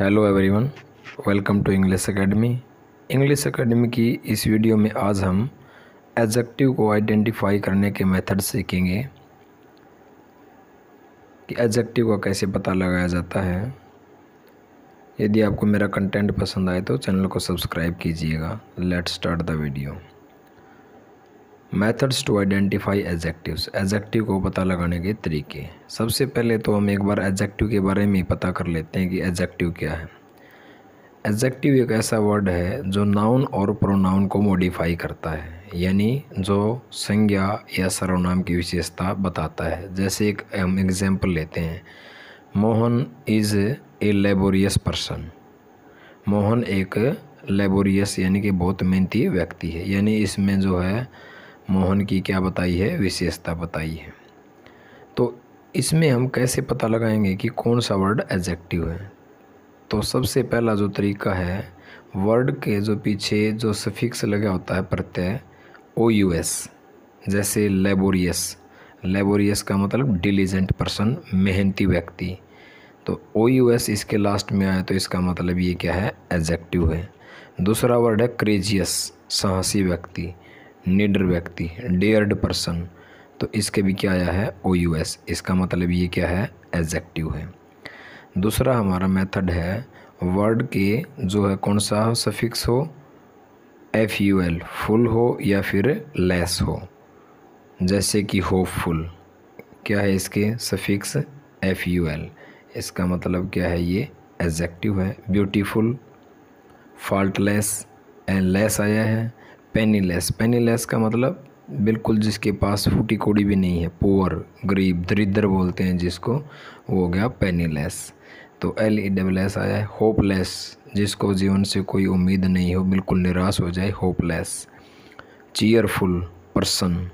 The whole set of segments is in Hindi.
Hello everyone welcome to English academy English academy की इस वीडियो में आज हम एडजेक्टिव को आइडेंटिफाई करने के मेथड सीखेंगे कि एडजेक्टिव का कैसे पता लगाया जाता है। यदि आपको मेरा कंटेंट पसंद आए तो चैनल को सब्सक्राइब कीजिएगा। Let's start the video methods to identify adjectives, adjective को पता लगाने के तरीके। सबसे पहले तो हम एक बार एडजेक्टिव के बारे में पता कर लेते हैं कि एडजेक्टिव क्या है। एडजेक्टिव एक ऐसा वर्ड है जो नाउन और प्रोनाउन को मॉडिफाई करता है, यानी जो संज्ञा या सर्वनाम की विशेषता बताता है। जैसे एक, हम एग्ज़ाम्पल लेते हैं। Mohan is a laborious person Mohan एक लेबोरियस यानी कि बहुत मेहनती व्यक्ति है। यानी इसमें जो है मोहन की क्या बताई है, विशेषता बताई है। तो इसमें हम कैसे पता लगाएँगे कि कौन सा वर्ड एडजेक्टिव है? तो सबसे पहला जो तरीका है वर्ड के जो पीछे जो सफिक्स लगा होता है प्रत्यय ओ यू एस जैसे लेबोरियस लेबोरियस का मतलब डिलीजेंट पर्सन मेहनती व्यक्ति। तो ओ यू एस इसके लास्ट में आए तो इसका मतलब ये क्या है एडजेक्टिव है। दूसरा वर्ड है क्रेजियस साहसी व्यक्ति। निडर व्यक्ति, डेयर्ड पर्सन। तो इसके भी क्या आया है? ओ यू एस इसका मतलब ये क्या है? एडजेक्टिव है। दूसरा हमारा मेथड है वर्ड के, जो है कौन सा सफिक्स हो? एफ़ यू एल फुल हो या फिर लेस हो? जैसे कि होपफुल क्या है इसके? सफिक्स एफ़ यू एल इसका मतलब क्या है ये? एडजेक्टिव है। ब्यूटीफुल फॉल्टलेस एंड लेस आया है। पेनीलेस पेनीलेस का मतलब बिल्कुल जिसके पास फूटी कोड़ी भी नहीं है पुअर गरीब, दरिद्र बोलते हैं जिसको, वो हो गया पेनीलेस तो एल ई डबल एस आया है होपलेस जिसको जीवन से कोई उम्मीद नहीं हो, बिल्कुल निराश हो जाए होपलेस चीयरफुल पर्सन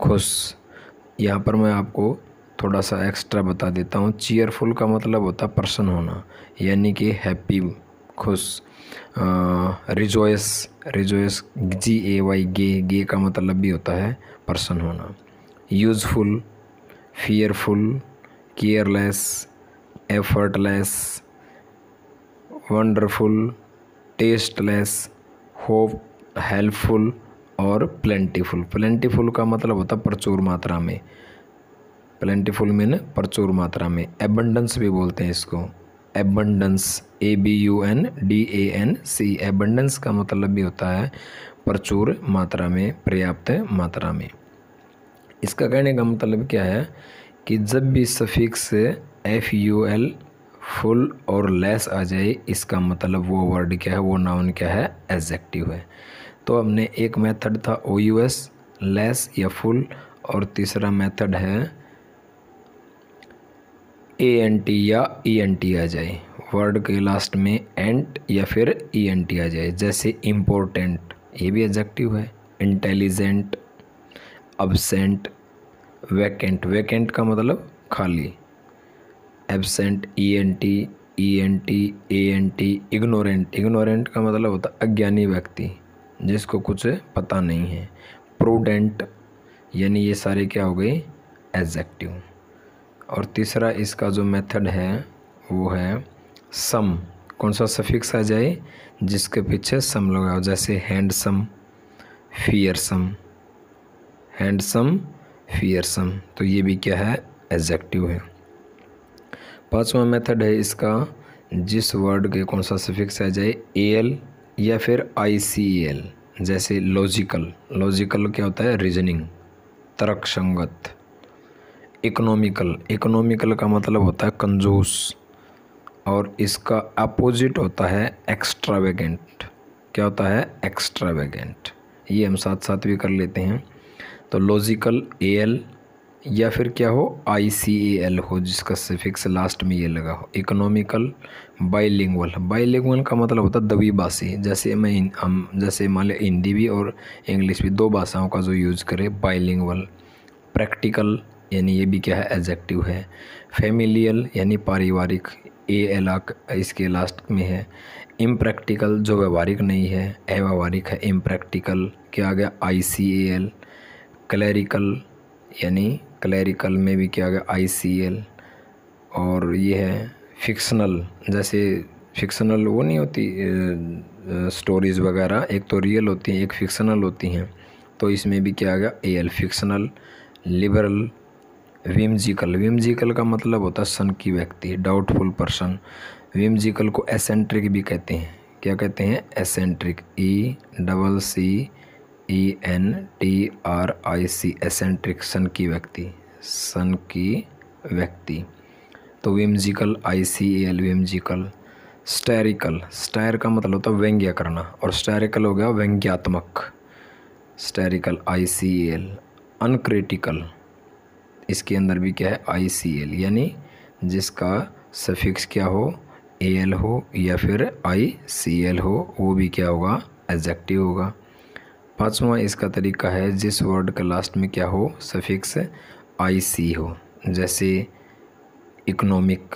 खुश. यहाँ पर मैं आपको थोड़ा सा एक्स्ट्रा बता देता हूँ. चीयरफुल का मतलब होता है पर्सन होना, यानी कि हैप्पी खुश रिजोयस रिजोयस जी ए वाई गे गे का मतलब भी होता है पर्सन होना। Useful, fearful, careless, effortless, wonderful, tasteless, hope, helpful और प्लेंटीफुल। प्लेंटीफुल का मतलब होता है प्रचुर मात्रा में। प्लेंटीफुल मीन प्रचुर मात्रा में। एबंडेंस भी बोलते हैं इसको। Abundance A B U N D A N C abundance का मतलब भी होता है प्रचुर मात्रा में, पर्याप्त मात्रा में। इसका कहने का मतलब क्या है कि जब भी suffix F U L full और लेस आ जाए, इसका मतलब वो वर्ड क्या है, वो नाउन क्या है एडजेक्टिव है। तो हमने एक मेथड था ओ यू एस लेस या फुल और तीसरा मेथड है ए एन टी या ई एन टी आ जाए। वर्ड के लास्ट में एंट या फिर ई एन टी आ जाए। जैसे इम्पोर्टेंट ये भी एडजेक्टिव है। इंटेलिजेंट अबसेंट वैकेंट वैकेंट का मतलब खाली। Absent E N T E N T A N T ignorant ignorant का मतलब होता है अज्ञानी व्यक्ति, जिसको कुछ पता नहीं है। प्रूडेंट यानी ये सारे क्या हो गए? एडजेक्टिव और तीसरा इसका जो मेथड है, वो है सम। कौन सा सफिक्स आ जाए? जिसके पीछे सम लगाओ, जैसे हैंडसम, फियरसम। Handsome, fearsome. तो ये भी क्या है? एडजेक्टिव है। पांचवा मेथड है इसका, जिस वर्ड के कौन सा सफिक्स आ जाए? ए एल या फिर आई सी एल जैसे लॉजिकल लॉजिकल क्या होता है? रीजनिंग तर्क संगत इकोनॉमिकल इकोनॉमिकल का मतलब होता है कंजूस। और इसका अपोजिट होता है एक्स्ट्रावेगेंट क्या होता है? एक्स्ट्रावेगेंट ये हम साथ साथ भी कर लेते हैं। तो लॉजिकल ए एल या फिर क्या हो? आई सी ए एल हो, जिसका सिफिक्स लास्ट में ये लगा हो। इकोनॉमिकल बाईलिंगुअल बाईलिंगुअल का मतलब होता है दबी भाषी। जैसे मैं हम, जैसे मान लें हिंदी भी और इंग्लिश भी, दो भाषाओं का जो यूज़ करें बाईलिंगुअल प्रैक्टिकल यानी ये भी क्या है एडजेक्टिव है। फैमिलियल यानी पारिवारिक ए एल इसके लास्ट में है। इम्प्रैक्टिकल जो व्यवहारिक नहीं है, अव्यवहारिक है। इम्प्रैक्टिकल क्या आ गया I C A L clerical यानी क्लैरिकल में भी क्या आ गया आई सी एल और ये है फिक्शनल जैसे फिक्शनल वो नहीं होती स्टोरीज़ वगैरह, एक तो रियल होती हैं, एक फिक्शनल होती हैं। तो इसमें भी क्या आ गया A L fictional liberal whimsical whimsical का मतलब होता है सन की व्यक्ति डाउटफुल पर्सन विमजिकल को एसेंट्रिक भी कहते हैं। क्या कहते हैं? Eccentric E double C E N T R I C eccentric सन की व्यक्ति. सन की व्यक्ति. तो विमजिकल आई सी एल विमजिकल स्टेरिकल स्टैर का मतलब होता है व्यंग्य करना और स्टेरिकल हो गया व्यंग्यात्मक. स्टैरिकल आई सी एल अनक्रिटिकल इसके अंदर भी क्या है? आई सी एल यानी जिसका सफिक्स क्या हो? ए एल हो या फिर आई सी एल हो, वो भी क्या होगा? एग्जेक्टिव होगा। पाँचवा इसका तरीका है जिस वर्ड का लास्ट में क्या हो? सफिक्स आई सी हो। जैसे इकोनॉमिक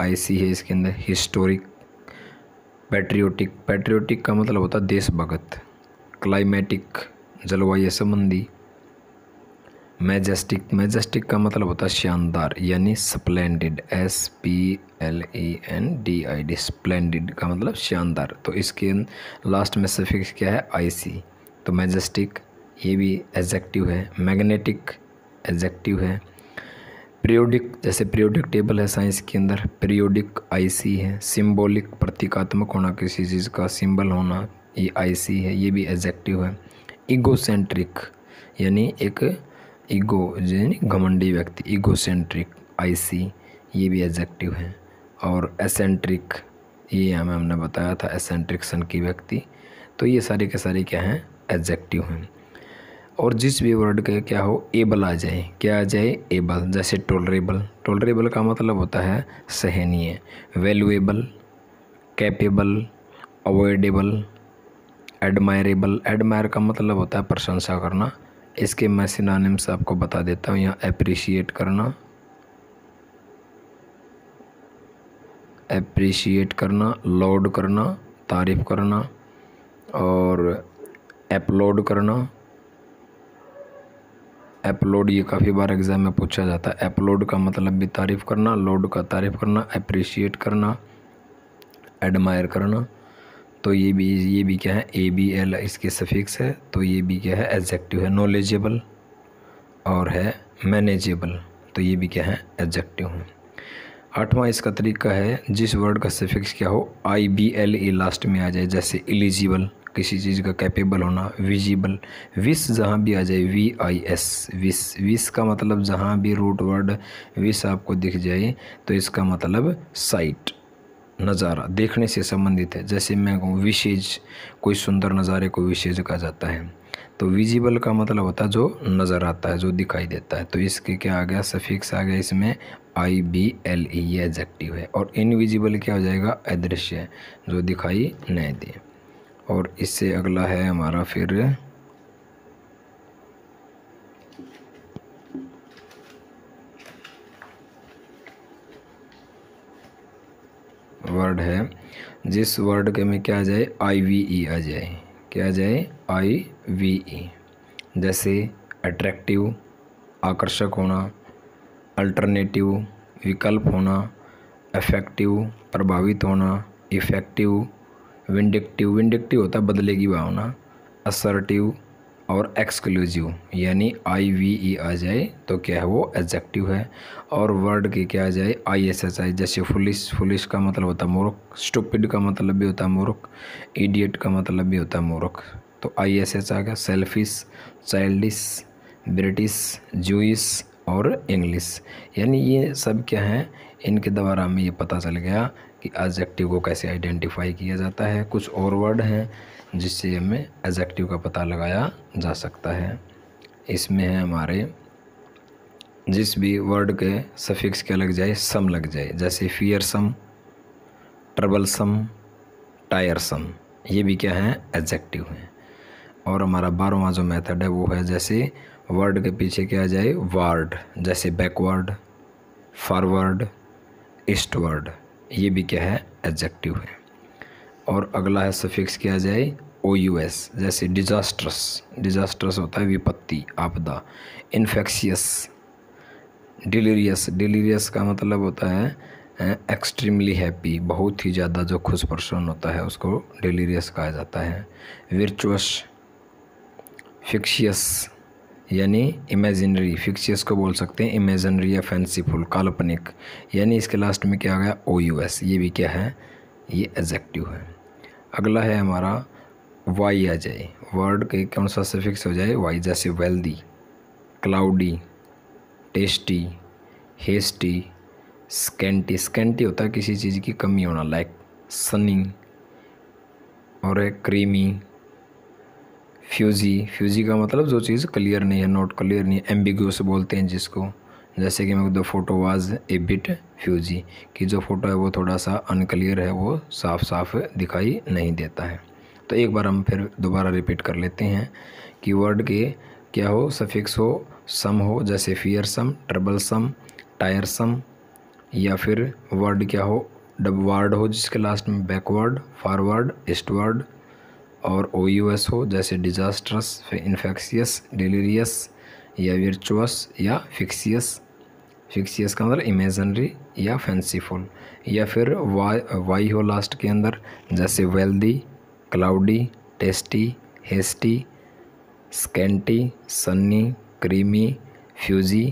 आई सी है इसके अंदर हिस्टोरिक पैट्रियोटिक पैट्रियोटिक का मतलब होता है देशभगत क्लाइमेटिक जलवायु संबंधी। मैजेस्टिक मैजेस्टिक का मतलब होता है शानदार, यानी splendid, S P L E N D I D, splendid का मतलब शानदार। तो इसके लास्ट में सफिक्स क्या है? आई सी। तो मैजेस्टिक, ये भी एजेक्टिव है। मैग्नेटिक एजेक्टिव है। पीरियोडिक जैसे पीरियोडिक टेबल है साइंस के अंदर पीरियोडिक आईसी है। सिंबॉलिक प्रतीकात्मक होना किसी चीज़ का सिंबल होना, ये आईसी है, ये भी एजेक्टिव है। ईगोसेंट्रिक यानी एक ईगो यानी घमंडी व्यक्ति ईगोसेंट्रिक आईसी ये भी एग्जेक्टिव है। और एसेंट्रिक ये हमें, हमने बताया था एसेंट्रिक सन की व्यक्ति। तो ये सारे के सारे क्या हैं? एडजेक्टिव हैं। और जिस भी वर्ड के क्या हो एबल आ जाए। क्या आ जाए? एबल जैसे टोलरेबल टोलरेबल का मतलब होता है सहनीय valuable capable avoidable admirable admire का मतलब होता है प्रशंसा करना। इसके मैं सिनानिम से आपको बता देता हूँ, यहाँ अप्रिशिएट करना। अप्रिशिएट करना लोड करना, तारीफ़ करना, और अपलोड करना। अपलोड ये काफ़ी बार एग्ज़ाम में पूछा जाता है। अपलोड का मतलब भी तारीफ़ करना लोड का तारीफ़ करना अप्रिशिएट करना एडमायर करना। तो ये भी ये भी क्या है? ए बी एल इसके सफिक्स है तो ये भी क्या है? एग्जेक्टिव है नॉलेजेबल और है मैनेजेबल तो ये भी क्या है? एग्जेक्टिव है। आठवां इसका तरीका है, जिस वर्ड का सफिक्स क्या हो? I B L A last में आ जाए, जैसे एलिजिबल किसी चीज़ का कैपेबल होना विजिबल विस जहाँ भी आ जाए वी आई एस विस विस का मतलब जहाँ भी रूट वर्ड विस आपको दिख जाए तो इसका मतलब साइट नज़ारा देखने से संबंधित है। जैसे मैं कहूँ विशेज कोई सुंदर नज़ारे को विशेज कहा जाता है। तो विजिबल का मतलब होता है जो नज़र आता है, जो दिखाई देता है। तो इसके क्या आ गया? सफिक्स आ गया इसमें आई बी एल ई ये एग्जेक्टिव है और इनविजिबल क्या हो जाएगा? अदृश्य जो दिखाई नहीं दे। और इससे अगला है हमारा फिर वर्ड है। जिस वर्ड के में क्या आ जाए? आई वी ई आ जाए। क्या आ जाए? आई वी ई जैसे अट्रैक्टिव आकर्षक होना अल्टरनेटिव विकल्प होना अफेक्टिव प्रभावित होना इफ़ेक्टिव विंडिक्टिव विंडिक्टिव होता है बदले की भावना। असर्टिव और एक्सक्लूसिव यानी आई वी ई आ जाए तो क्या है वो एग्जेक्टिव है। और वर्ड की क्या आ जाए आई एस एस आई जैसे फुलिस फुलिस का मतलब होता है मूर्ख स्टूपिड का मतलब भी होता है मूर्ख इडियट का मतलब भी होता है मूर्ख। तो आई एस एस आ गया सेल्फिस चाइल्डिस ब्रिटिश जूइस और इंग्लिश यानी ये सब क्या हैं, इनके द्वारा हमें ये पता चल गया कि एडजेक्टिव को कैसे आइडेंटिफाई किया जाता है, कुछ और वर्ड हैं जिससे हमें एडजेक्टिव का पता लगाया जा सकता है। इसमें है हमारे, जिस भी वर्ड के सफिक्स के लग जाए सम लग जाए, जैसे fear some trouble some tire some ये भी क्या है? एडजेक्टिव हैं। और हमारा बारहवा जो मेथड है, वो है जैसे वर्ड के पीछे क्या जाए? वार्ड जैसे बैकवर्ड फॉरवर्ड ईस्टवर्ड ये भी क्या है? एडजेक्टिव है। और अगला है सफिक्स किया जाए ओ यू एस जैसे डिजास्ट्रस डिजास्ट्रस होता है विपत्ति, आपदा। इन्फेक्शियस डिलीरियस डिलीरियस का मतलब होता है एक्सट्रीमली हैप्पी बहुत ही ज़्यादा जो खुश पर्सन होता है, उसको डिलीरियस कहा जाता है। विर्चुअस फिक्शियस यानी इमेजिनरी फिक्शियस को बोल सकते हैं इमेजिनरी या फैंसीफुल काल्पनिक। यानी इसके लास्ट में क्या आ गया? ओ यू एस ये भी क्या है? ये एजेक्टिव है। अगला है हमारा वाई आ जाए। वर्ड के कौन सा सफिक्स हो जाए? वाई जैसे wealthy cloudy tasty hasty scanty scanty होता है किसी चीज़ की कमी होना लाइक सनी और एक क्रीमी फ्यूजी फ्यूजी का मतलब जो चीज़ क्लियर नहीं है नॉट क्लियर नहीं है एम्बिग्यूस बोलते हैं जिसको। जैसे कि मैं the photo was a bit fuzzy कि जो फ़ोटो है वो थोड़ा सा अनक्लियर है, वो साफ़ साफ़ दिखाई नहीं देता है। तो एक बार हम फिर दोबारा रिपीट कर लेते हैं कि वर्ड के क्या हो सफिक्स हो सम हो, जैसे fear some trouble some tire some या फिर वर्ड क्या हो डब वर्ड हो जिसके लास्ट में बैकवर्ड फॉरवर्ड ईस्टवर्ड और ओ हो, जैसे डिजास्ट्रस इन्फेक्शियस डिलीरियस या वर्चुअस या फिक्सियस फिक्सियस का मतलब इमेजनरी या फैंसीफुल या फिर वाई वाई हो लास्ट के अंदर, जैसे wealthy cloudy tasty hasty scanty sunny creamy fuzzy